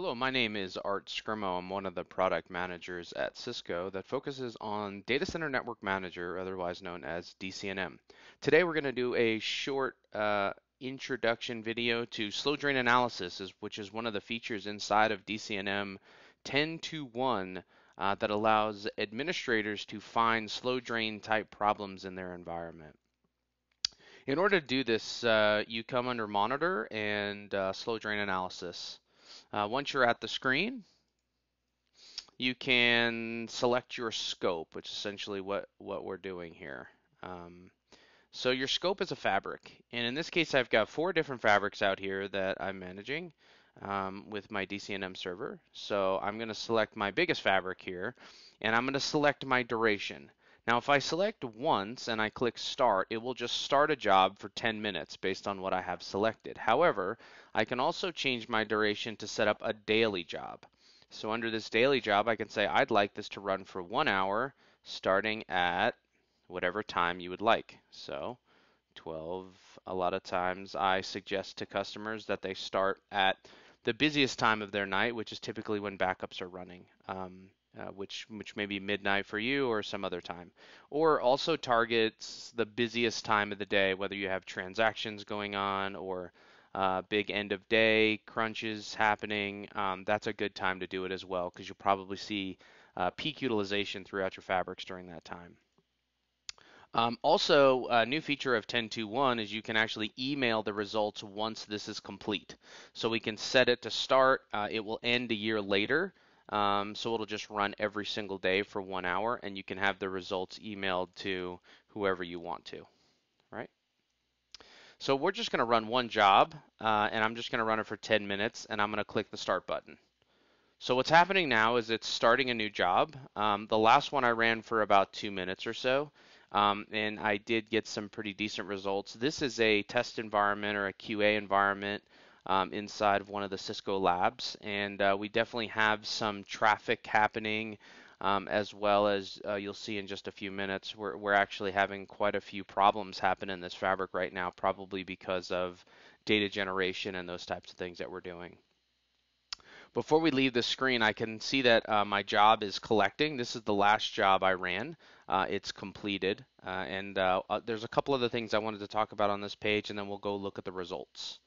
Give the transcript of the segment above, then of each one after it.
Hello, my name is Art Scrimo. I'm one of the product managers at Cisco that focuses on Data Center Network Manager, otherwise known as DCNM. Today we're going to do a short uh, introduction video to slow drain analysis, which is one of the features inside of DCNM 10.2.1 uh, that allows administrators to find slow drain type problems in their environment. In order to do this, uh, you come under Monitor and uh, Slow Drain Analysis. Uh, once you're at the screen, you can select your scope, which is essentially what, what we're doing here. Um, so your scope is a fabric. And in this case, I've got four different fabrics out here that I'm managing um, with my DCNM server. So I'm going to select my biggest fabric here, and I'm going to select my duration. Now, if I select once and I click start, it will just start a job for 10 minutes based on what I have selected. However, I can also change my duration to set up a daily job. So under this daily job, I can say I'd like this to run for one hour starting at whatever time you would like. So 12, a lot of times I suggest to customers that they start at the busiest time of their night, which is typically when backups are running. Um, uh, which which may be midnight for you or some other time. Or also targets the busiest time of the day, whether you have transactions going on or uh, big end of day crunches happening. Um, that's a good time to do it as well because you'll probably see uh, peak utilization throughout your fabrics during that time. Um, also, a new feature of 10.2.1 is you can actually email the results once this is complete. So we can set it to start. Uh, it will end a year later. Um, so it'll just run every single day for one hour and you can have the results emailed to whoever you want to, right? So we're just going to run one job uh, and I'm just going to run it for 10 minutes and I'm going to click the start button. So what's happening now is it's starting a new job. Um, the last one I ran for about two minutes or so. Um, and I did get some pretty decent results. This is a test environment or a QA environment um, inside of one of the Cisco labs, and uh, we definitely have some traffic happening. Um, as well as uh, you'll see in just a few minutes, we're, we're actually having quite a few problems happen in this fabric right now, probably because of data generation and those types of things that we're doing. Before we leave the screen, I can see that uh, my job is collecting. This is the last job I ran. Uh, it's completed. Uh, and uh, uh, there's a couple other things I wanted to talk about on this page, and then we'll go look at the results.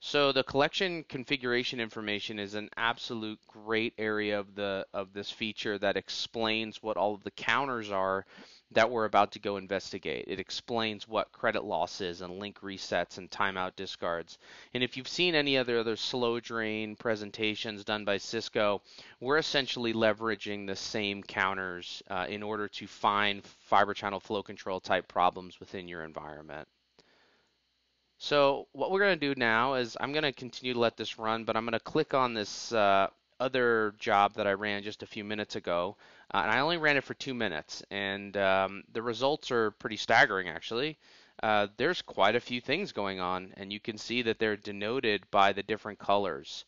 So the collection configuration information is an absolute great area of the of this feature that explains what all of the counters are that we're about to go investigate. It explains what credit loss is and link resets and timeout discards. And if you've seen any other other slow drain presentations done by Cisco, we're essentially leveraging the same counters uh, in order to find fiber channel flow control type problems within your environment. So what we're going to do now is I'm going to continue to let this run, but I'm going to click on this uh, other job that I ran just a few minutes ago. Uh, and I only ran it for two minutes, and um, the results are pretty staggering actually. Uh, there's quite a few things going on, and you can see that they're denoted by the different colors.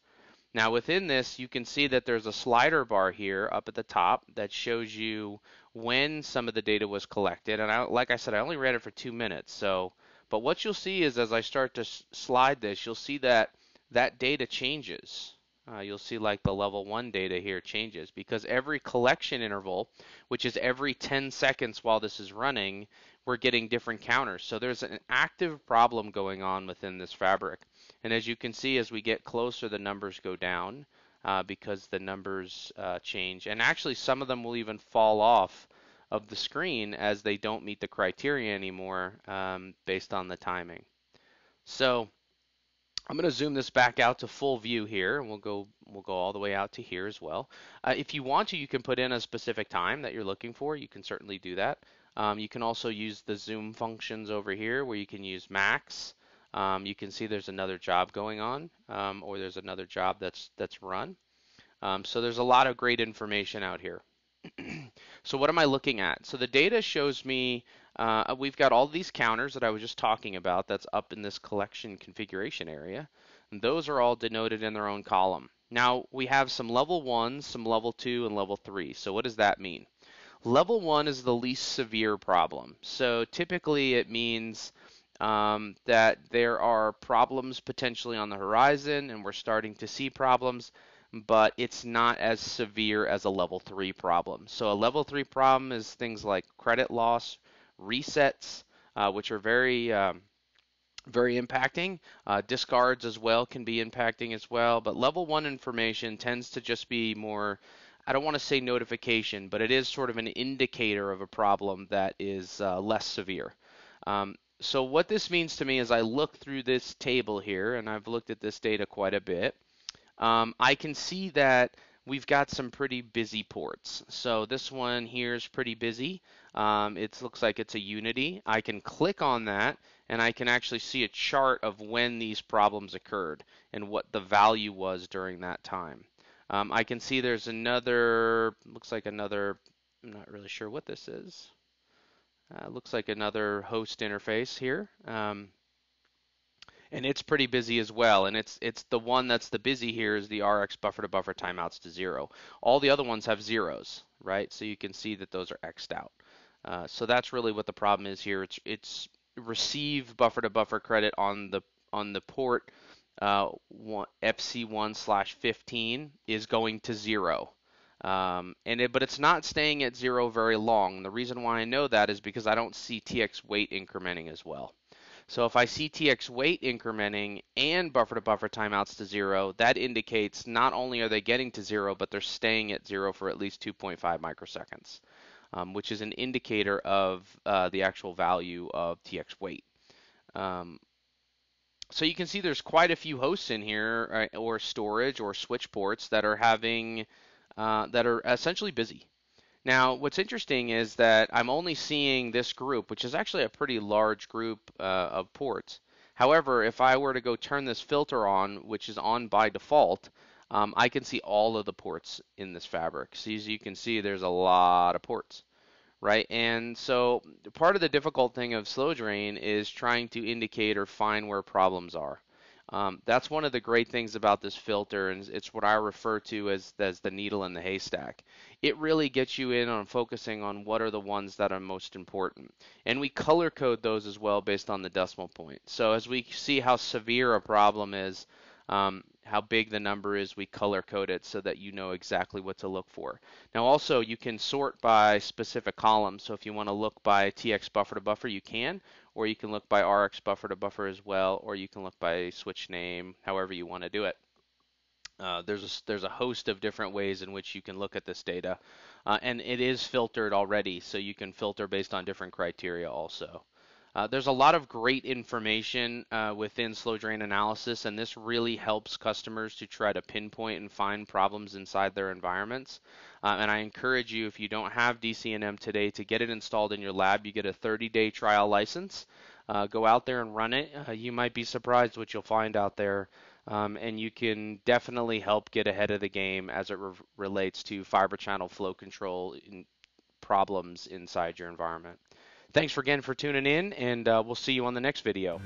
Now within this, you can see that there's a slider bar here up at the top that shows you when some of the data was collected. And I, like I said, I only ran it for two minutes, so but what you'll see is as I start to slide this, you'll see that that data changes. Uh, you'll see like the level 1 data here changes because every collection interval, which is every 10 seconds while this is running, we're getting different counters. So there's an active problem going on within this fabric. And as you can see, as we get closer, the numbers go down uh, because the numbers uh, change. And actually, some of them will even fall off of the screen as they don't meet the criteria anymore um, based on the timing. So I'm going to zoom this back out to full view here, and we'll go we'll go all the way out to here as well. Uh, if you want to, you can put in a specific time that you're looking for. You can certainly do that. Um, you can also use the zoom functions over here, where you can use max. Um, you can see there's another job going on, um, or there's another job that's that's run. Um, so there's a lot of great information out here. so what am I looking at? So the data shows me uh, we've got all these counters that I was just talking about that's up in this collection configuration area. And those are all denoted in their own column. Now we have some level 1, some level 2, and level 3. So what does that mean? Level 1 is the least severe problem. So typically it means um, that there are problems potentially on the horizon and we're starting to see problems but it's not as severe as a level 3 problem. So a level 3 problem is things like credit loss, resets, uh, which are very um, very impacting. Uh, discards as well can be impacting as well, but level 1 information tends to just be more I don't want to say notification, but it is sort of an indicator of a problem that is uh, less severe. Um, so what this means to me is I look through this table here, and I've looked at this data quite a bit. Um, I can see that we've got some pretty busy ports. So this one here is pretty busy. Um, it looks like it's a Unity. I can click on that and I can actually see a chart of when these problems occurred and what the value was during that time. Um, I can see there's another, looks like another, I'm not really sure what this is. Uh, looks like another host interface here. Um, and it's pretty busy as well. And it's it's the one that's the busy here is the RX buffer to buffer timeouts to zero. All the other ones have zeros, right? So you can see that those are xed out. Uh, so that's really what the problem is here. It's it's receive buffer to buffer credit on the on the port uh, FC1 slash 15 is going to zero. Um, and it, but it's not staying at zero very long. The reason why I know that is because I don't see TX wait incrementing as well. So if I see TX wait incrementing and buffer to buffer timeouts to zero, that indicates not only are they getting to zero, but they're staying at zero for at least 2.5 microseconds, um, which is an indicator of uh, the actual value of TX wait. Um, so you can see there's quite a few hosts in here, uh, or storage or switch ports that are having uh, that are essentially busy. Now, what's interesting is that I'm only seeing this group, which is actually a pretty large group uh, of ports. However, if I were to go turn this filter on, which is on by default, um, I can see all of the ports in this fabric. So as you can see, there's a lot of ports right? And so part of the difficult thing of slow drain is trying to indicate or find where problems are. Um, that's one of the great things about this filter, and it's what I refer to as, as the needle in the haystack. It really gets you in on focusing on what are the ones that are most important. And we color code those as well based on the decimal point. So as we see how severe a problem is, um, how big the number is, we color code it so that you know exactly what to look for. Now also you can sort by specific columns. So if you want to look by TX buffer to buffer, you can, or you can look by RX buffer to buffer as well, or you can look by switch name, however you want to do it. Uh, there's a, there's a host of different ways in which you can look at this data, uh, and it is filtered already, so you can filter based on different criteria also. Uh, there's a lot of great information uh, within slow drain analysis, and this really helps customers to try to pinpoint and find problems inside their environments. Uh, and I encourage you, if you don't have DCNM today, to get it installed in your lab. You get a 30-day trial license. Uh, go out there and run it. Uh, you might be surprised what you'll find out there. Um, and you can definitely help get ahead of the game as it re relates to fiber channel flow control in problems inside your environment. Thanks again for tuning in, and uh, we'll see you on the next video.